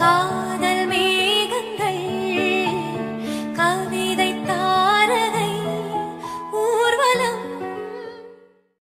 có